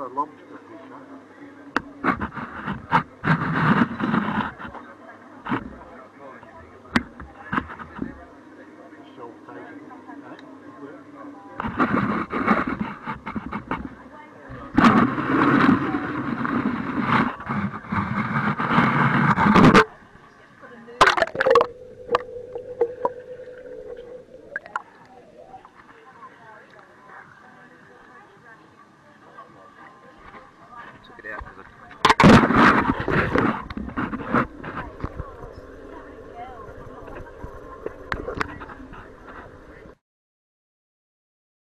never loved the.